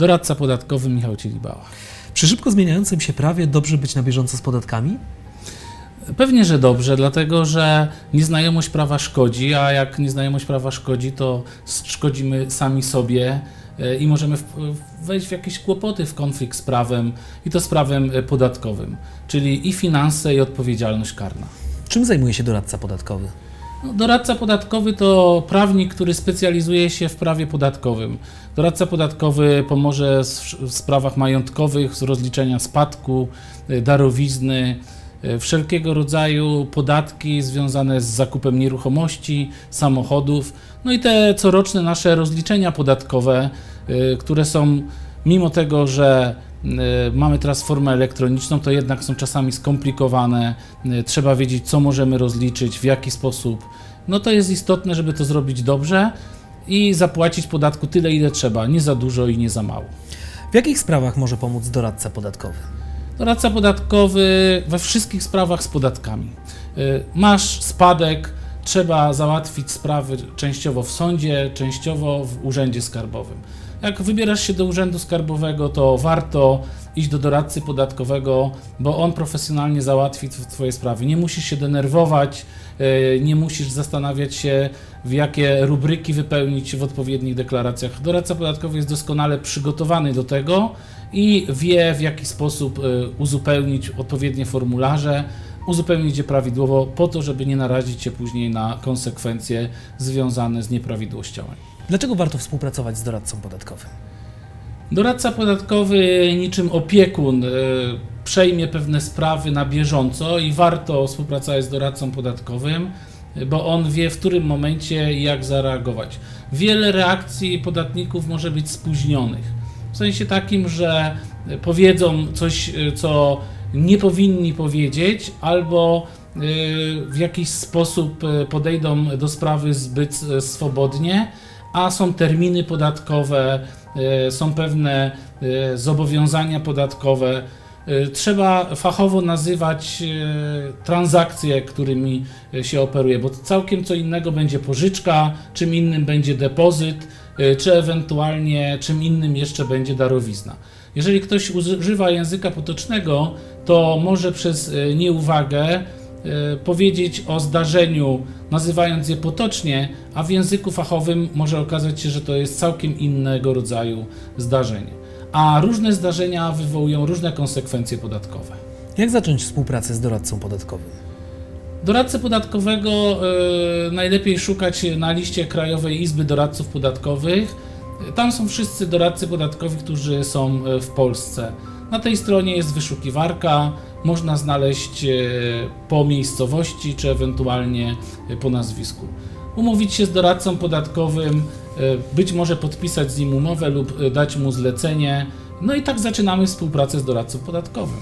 Doradca podatkowy Michał Cielibała. Przy szybko zmieniającym się prawie dobrze być na bieżąco z podatkami? Pewnie, że dobrze, dlatego że nieznajomość prawa szkodzi, a jak nieznajomość prawa szkodzi, to szkodzimy sami sobie e, i możemy wejść w jakieś kłopoty, w konflikt z prawem i to z prawem e, podatkowym, czyli i finanse, i odpowiedzialność karna. Czym zajmuje się doradca podatkowy? No, doradca podatkowy to prawnik, który specjalizuje się w prawie podatkowym. Doradca podatkowy pomoże w sprawach majątkowych, z rozliczenia spadku, e, darowizny, E, wszelkiego rodzaju podatki związane z zakupem nieruchomości, samochodów, no i te coroczne nasze rozliczenia podatkowe, e, które są mimo tego, że mamy teraz formę elektroniczną, to jednak są czasami skomplikowane. Trzeba wiedzieć, co możemy rozliczyć, w jaki sposób. No to jest istotne, żeby to zrobić dobrze i zapłacić podatku tyle, ile trzeba, nie za dużo i nie za mało. W jakich sprawach może pomóc doradca podatkowy? Doradca podatkowy we wszystkich sprawach z podatkami. Y, masz spadek, trzeba załatwić sprawy częściowo w sądzie, częściowo w urzędzie skarbowym. Jak wybierasz się do urzędu skarbowego, to warto iść do doradcy podatkowego, bo on profesjonalnie załatwi Twoje sprawy. Nie musisz się denerwować, y, nie musisz zastanawiać się, w jakie rubryki wypełnić w odpowiednich deklaracjach. Doradca podatkowy jest doskonale przygotowany do tego i wie w jaki sposób y, uzupełnić odpowiednie formularze, uzupełnić je prawidłowo po to, żeby nie narazić się później na konsekwencje związane z nieprawidłowościami. Dlaczego warto współpracować z doradcą podatkowym? Doradca podatkowy niczym opiekun y, przejmie pewne sprawy na bieżąco i warto współpracować z doradcą podatkowym, bo on wie w którym momencie jak zareagować. Wiele reakcji podatników może być spóźnionych w sensie takim, że powiedzą coś, co nie powinni powiedzieć, albo y, w jakiś sposób y, podejdą do sprawy zbyt swobodnie, a są terminy podatkowe, są pewne zobowiązania podatkowe. Trzeba fachowo nazywać transakcje, którymi się operuje, bo całkiem co innego będzie pożyczka, czym innym będzie depozyt Y, czy ewentualnie czym innym jeszcze będzie darowizna. Jeżeli ktoś używa języka potocznego, to może przez y, nieuwagę y, powiedzieć o zdarzeniu, nazywając je potocznie, a w języku fachowym może okazać się, że to jest całkiem innego rodzaju zdarzenie. A różne zdarzenia wywołują różne konsekwencje podatkowe. Jak zacząć współpracę z doradcą podatkowym? Doradcę podatkowego y, najlepiej szukać na liście Krajowej Izby Doradców Podatkowych. Tam są wszyscy doradcy podatkowi, którzy są e, w Polsce. Na tej stronie jest wyszukiwarka, można znaleźć e, po miejscowości czy ewentualnie po nazwisku. Umówić się z doradcą podatkowym, być może podpisać z nim umowę lub dać mu zlecenie. No i tak zaczynamy współpracę z doradcą podatkowym.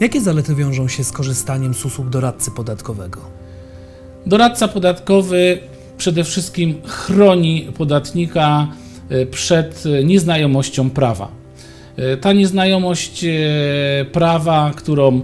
Jakie zalety wiążą się z korzystaniem z usług doradcy podatkowego? Doradca podatkowy przede wszystkim chroni podatnika e, przed nieznajomością prawa. E, ta nieznajomość e, prawa, którą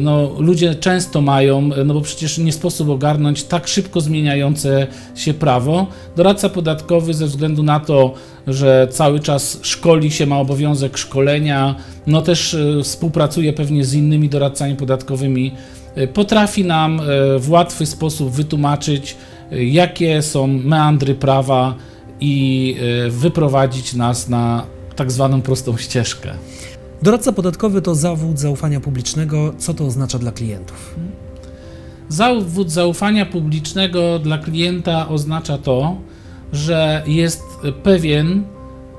no, ludzie często mają, no bo przecież nie sposób ogarnąć tak szybko zmieniające się prawo. Doradca podatkowy ze względu na to, że cały czas szkoli się, ma obowiązek szkolenia, no też e, współpracuje pewnie z innymi doradcami podatkowymi, e, potrafi nam e, w łatwy sposób wytłumaczyć, jakie są meandry prawa i wyprowadzić nas na tak zwaną prostą ścieżkę. Doradca podatkowy to zawód zaufania publicznego. Co to oznacza dla klientów? Zawód zaufania publicznego dla klienta oznacza to, że jest pewien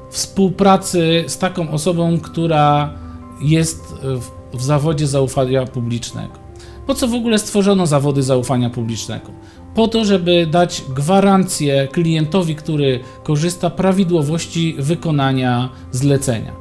współpracy z taką osobą, która jest w, w zawodzie zaufania publicznego. Po co w ogóle stworzono zawody zaufania publicznego? Po to, żeby dać gwarancję klientowi, który korzysta, prawidłowości wykonania zlecenia.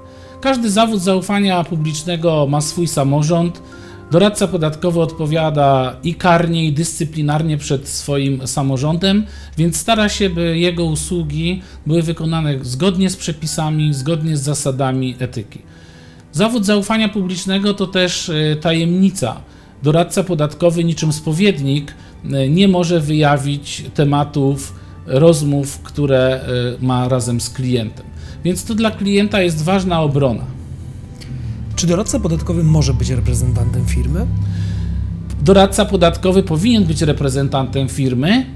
Każdy zawód zaufania publicznego ma swój samorząd, Doradca podatkowy odpowiada i karnie, i dyscyplinarnie przed swoim samorządem, więc stara się, by jego usługi były wykonane zgodnie z przepisami, zgodnie z zasadami etyki. Zawód zaufania publicznego to też e, tajemnica. Doradca podatkowy, niczym spowiednik, e, nie może wyjawić tematów rozmów, które e, ma razem z klientem. Więc to dla klienta jest ważna obrona. Czy doradca podatkowy może być reprezentantem firmy? Doradca podatkowy powinien być reprezentantem firmy.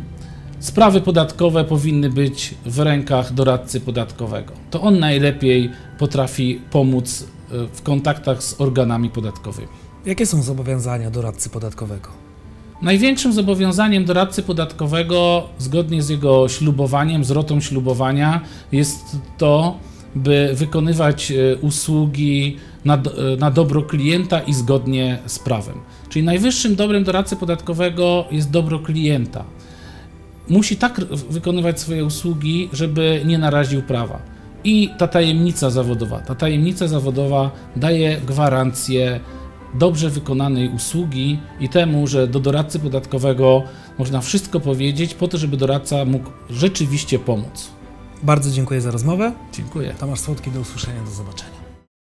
Sprawy podatkowe powinny być w rękach doradcy podatkowego. To on najlepiej potrafi pomóc e, w kontaktach z organami podatkowymi. Jakie są zobowiązania doradcy podatkowego? Największym zobowiązaniem doradcy podatkowego, zgodnie z jego ślubowaniem, z ślubowania, jest to, by wykonywać e, usługi na, e, na dobro klienta i zgodnie z prawem. Czyli najwyższym dobrem doradcy podatkowego jest dobro klienta. Musi tak wykonywać swoje usługi, żeby nie naraził prawa. I ta tajemnica zawodowa. Ta tajemnica zawodowa daje gwarancję dobrze wykonanej usługi i temu, że do doradcy podatkowego można wszystko powiedzieć, po to, żeby doradca mógł rzeczywiście pomóc. Bardzo dziękuję za rozmowę. Dziękuję. Tomasz Słodki, do usłyszenia, do zobaczenia.